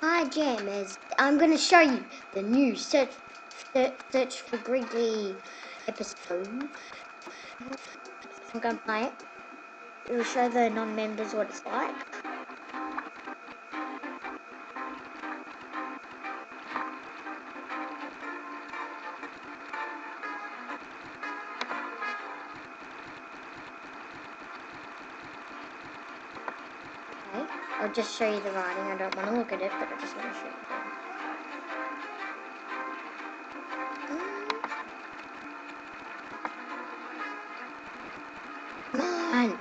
Hi Jammers, I'm going to show you the new Search, search for Greely episode. I'm going to play it. It'll show the non-members what it's like. I'll just show you the writing. I don't want to look at it, but I just want to show you. Come on.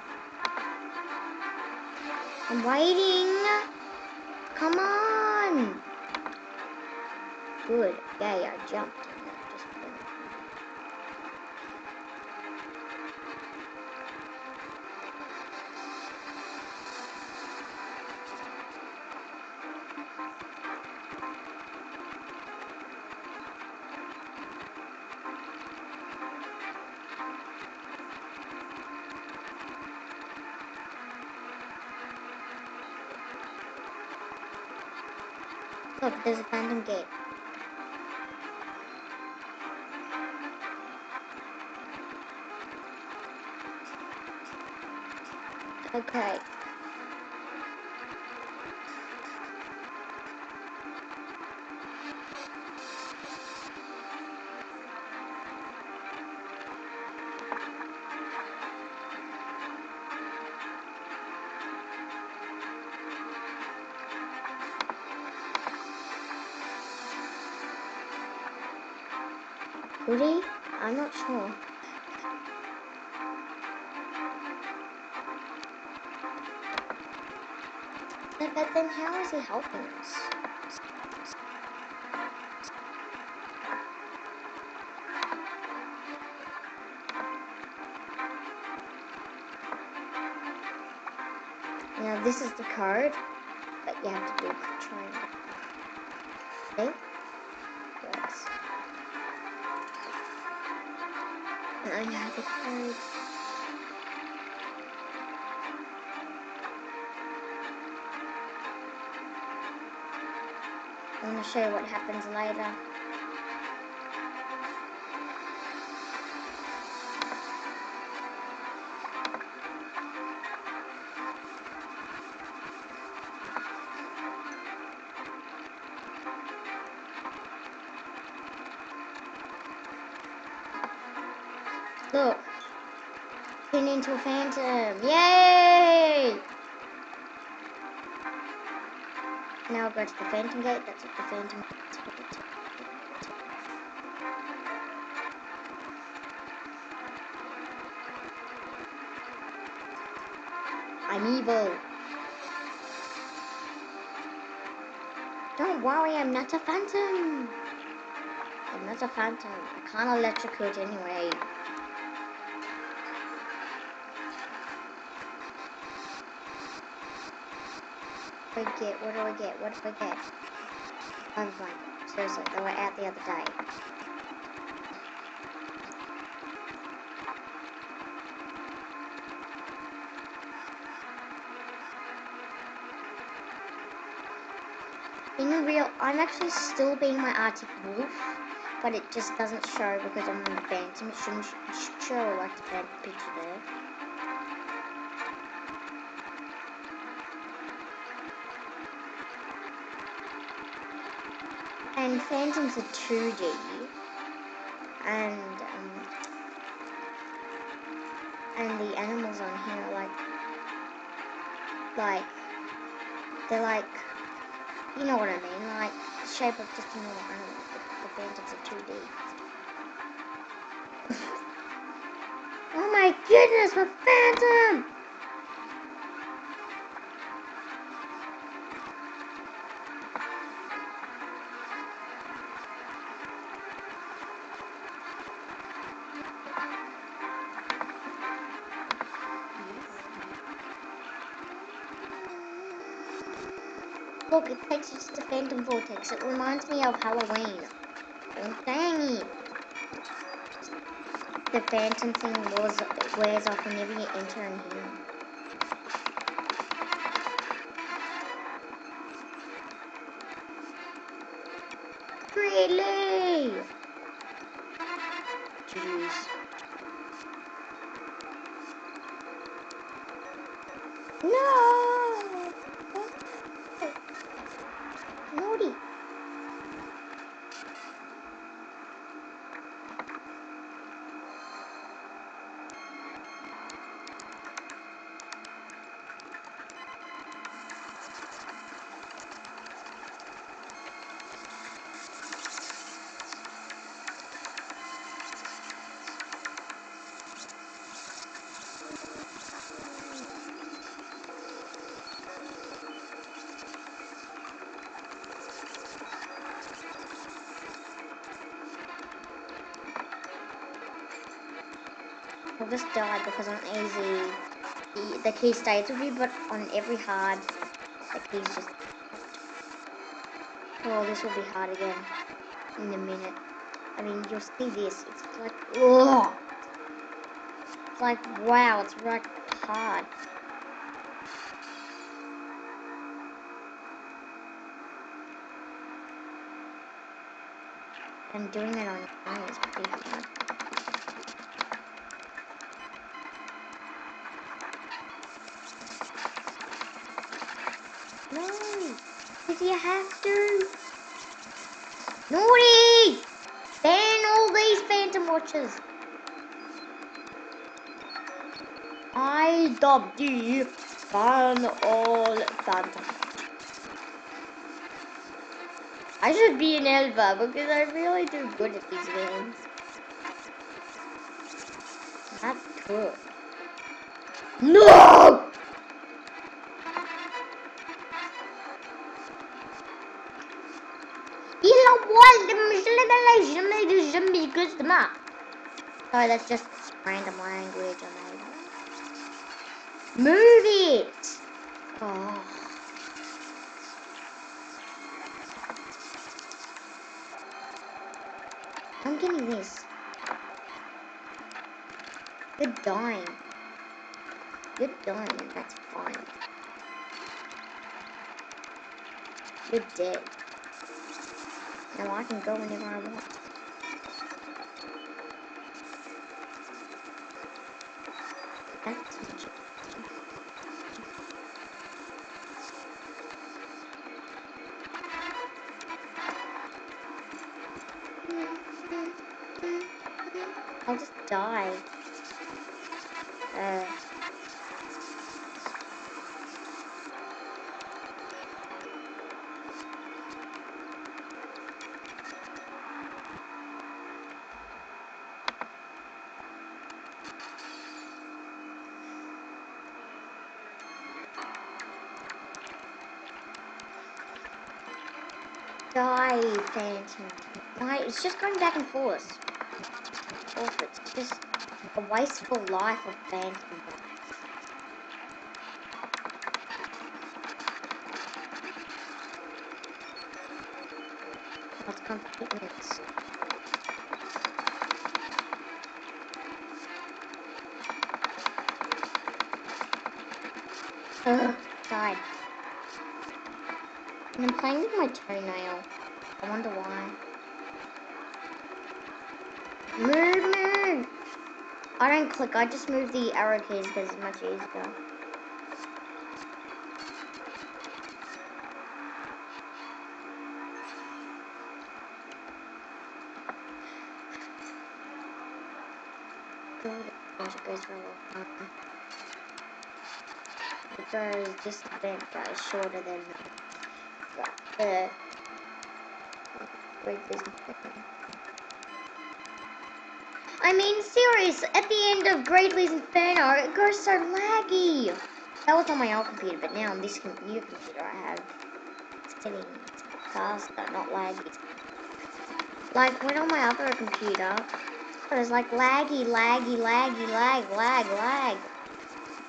I'm waiting. Look, there's a phantom gate. Okay. Sure. But then how is he helping us? Now this is the card, but you have to do I have the card. I'm to show you what happens later. Look. Turn into a phantom. Yay! Now go to the phantom gate. That's what the phantom gate I'm evil. Don't worry, I'm not a phantom. I'm not a phantom. I can't electrocute anyway. I get? What do I get? What do I get? I'm fine. Seriously, they were out the other day. In real, I'm actually still being my Arctic Wolf, but it just doesn't show because I'm in the Phantom. It shouldn't show like the picture there. And Phantoms are 2D, and um, and the animals on here are like, like, they're like, you know what I mean, like, the shape of just a normal animal, but the Phantoms are 2D. oh my goodness, a Phantom! Look, it takes us to Phantom Vortex. It reminds me of Halloween. Oh, dang it. The Phantom thing was, wears off whenever you enter in here. Really? Jeez. No! I'll just die because on easy, the, the key stays with you, but on every hard, the key's just... Oh, this will be hard again in a minute. I mean, you'll see this. It's like, oh, It's like, wow, it's right hard. And doing it on your phone is pretty hard. You have to? Naughty! Ban all these Phantom Watches! I dubbed you ban all Phantom I should be an Alpha because I really do good at these games. That's cool. No! Sorry, oh, that's just random language I made. Move it! Oh. I'm getting this. You're dying. You're dying, that's fine. You're dead. Now I can go whenever I want. That's die, Phantom. Why? It's just going back and forth. Forth. It's just a wasteful life of Phantom. Let's complete minutes. Playing with my toenail. I wonder why. Move, move! I don't click, I just move the arrow keys because it's much easier. It goes for a long time. This event is shorter than Great Disney I mean, serious, at the end of Greely's Inferno, it goes so laggy. That was on my old computer, but now on this new computer I have, it's getting faster, not laggy. Like, when on my other computer, it was like laggy, laggy, laggy, lag, lag, lag.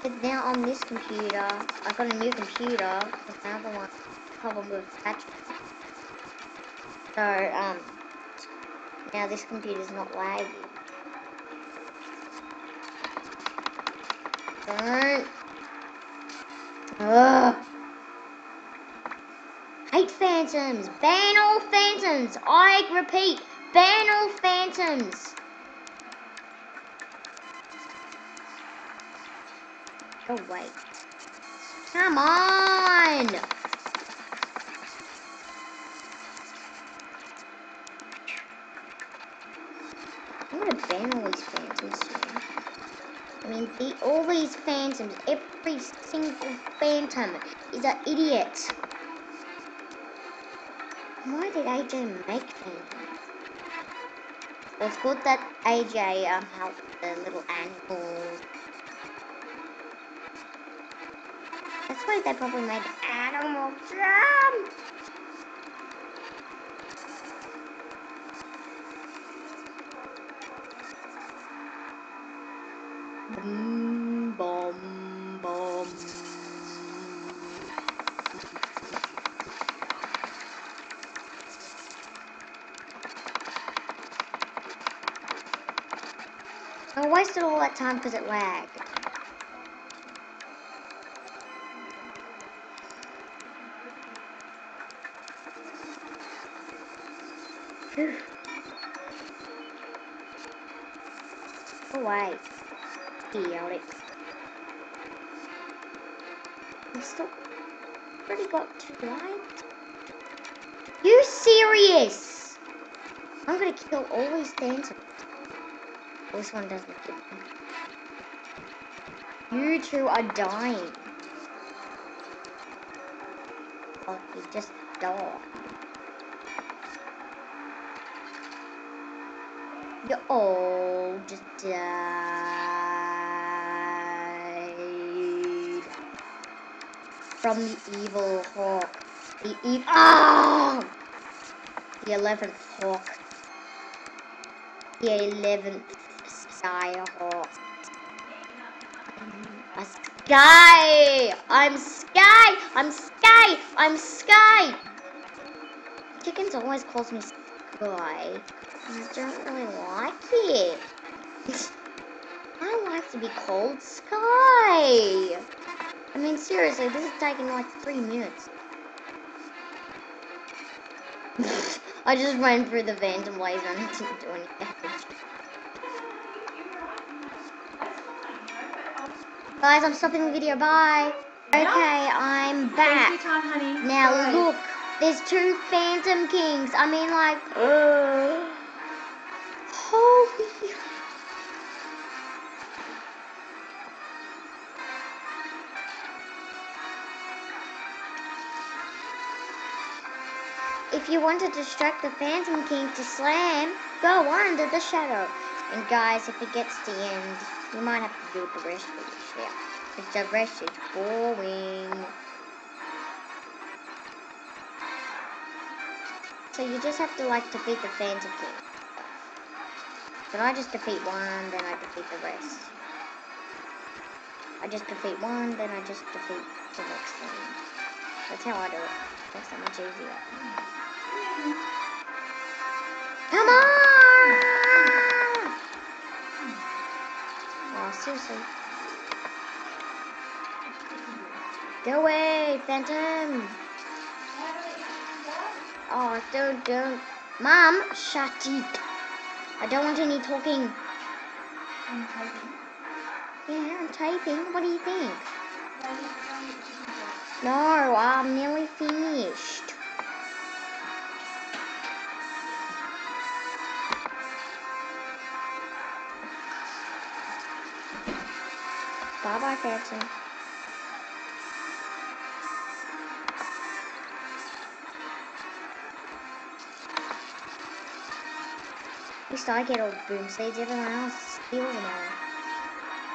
But now on this computer, I've got a new computer, another one, problem with. So, um, now this computer's not laggy. Don't. Ugh. Hate phantoms. Ban all phantoms. I repeat, ban all phantoms. Oh, wait. Come on! Phantoms. I mean, the, all these phantoms, every single phantom is an idiot. Why did AJ make phantoms? It's good that AJ um, helped the little animals. That's why they probably made that time because it lagged. Phew. Oh, Go away. Idiotic. I still already got two lives. You serious? I'm gonna kill all these phantoms. This one doesn't kill me. You two are dying. Oh, you just died. You all just died from the evil hawk. The evil. Ah! The eleventh hawk. The eleventh Skyhawk. A sky! I'm sky! I'm sky! I'm sky! Chickens always calls me sky. I don't really like it. I like to be called Sky. I mean, seriously, this is taking like three minutes. I just ran through the phantom laser and didn't do any Guys, I'm stopping the video. Bye. Okay, I'm back. Time, honey. Now Go. look, there's two Phantom Kings. I mean, like, uh, holy. If you want to distract the Phantom King to slam, go under the shadow. And guys, if it gets to the end, you might have to do the rest of the shit. Because the rest is boring. So you just have to like defeat the Phantom King. But I just defeat one, then I defeat the rest. I just defeat one, then I just defeat the next one. That's how I do it. That's so much easier. Oh, don't, don't. Mom, shut it. I don't want any talking. Yeah, I'm typing. What do you think? No, I'm nearly finished. Bye bye, least I get all boom seeds, everyone else steals them all.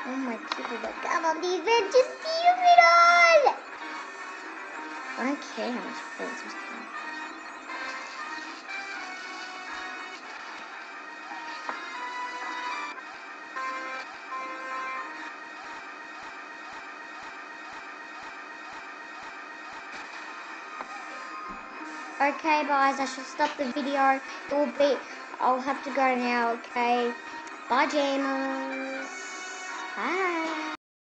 Oh my people, but come on, these men just steal it all! I don't care how much points we steal. Okay, guys, I should stop the video. It will be. I'll have to go now. Okay. Bye, Jammer.